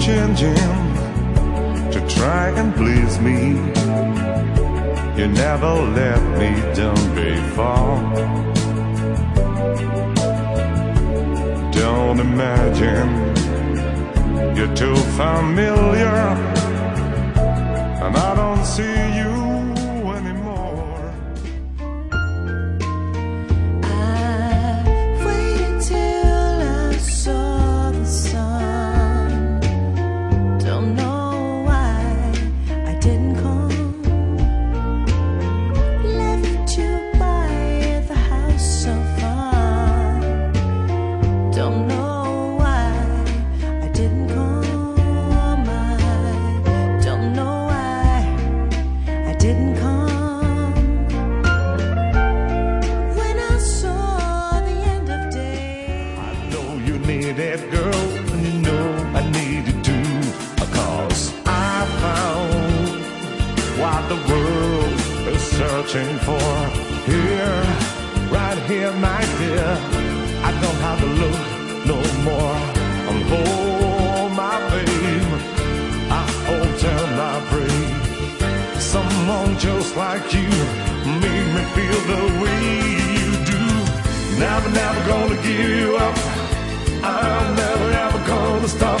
changing to try and please me. You never let me down before. Don't imagine you're too familiar, and I don't see you searching for. Here, right here, my dear. I don't have to look no more. I'm home, my babe. I hope and I pray. Someone just like you made me feel the way you do. Never, never gonna give you up. I'm never, ever gonna stop.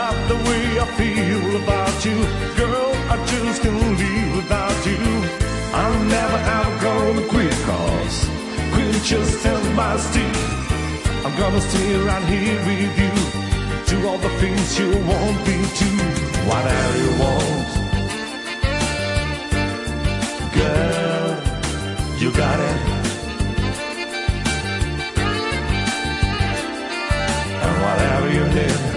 Not the way I feel about you, girl. I just can't live stick. I'm gonna stay right here with you. Do all the things you want me to, whatever you want. Girl, you got it. And whatever you need,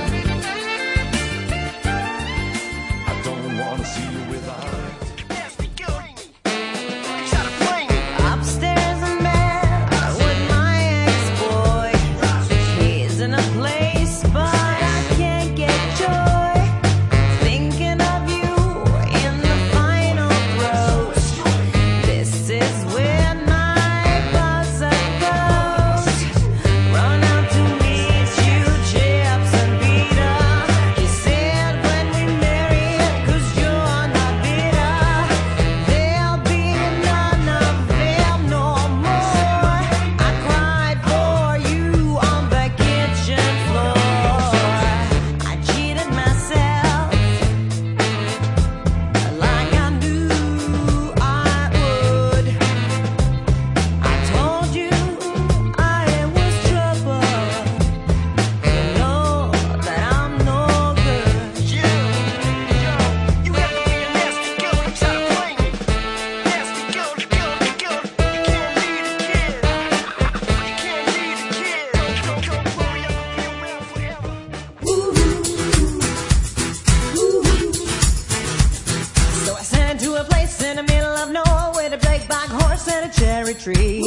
a cherry tree.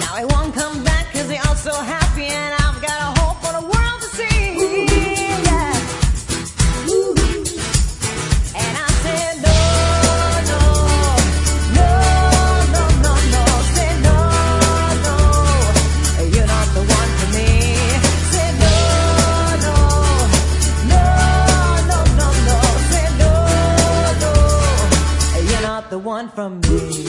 Now he won't come back cause he all so one from me.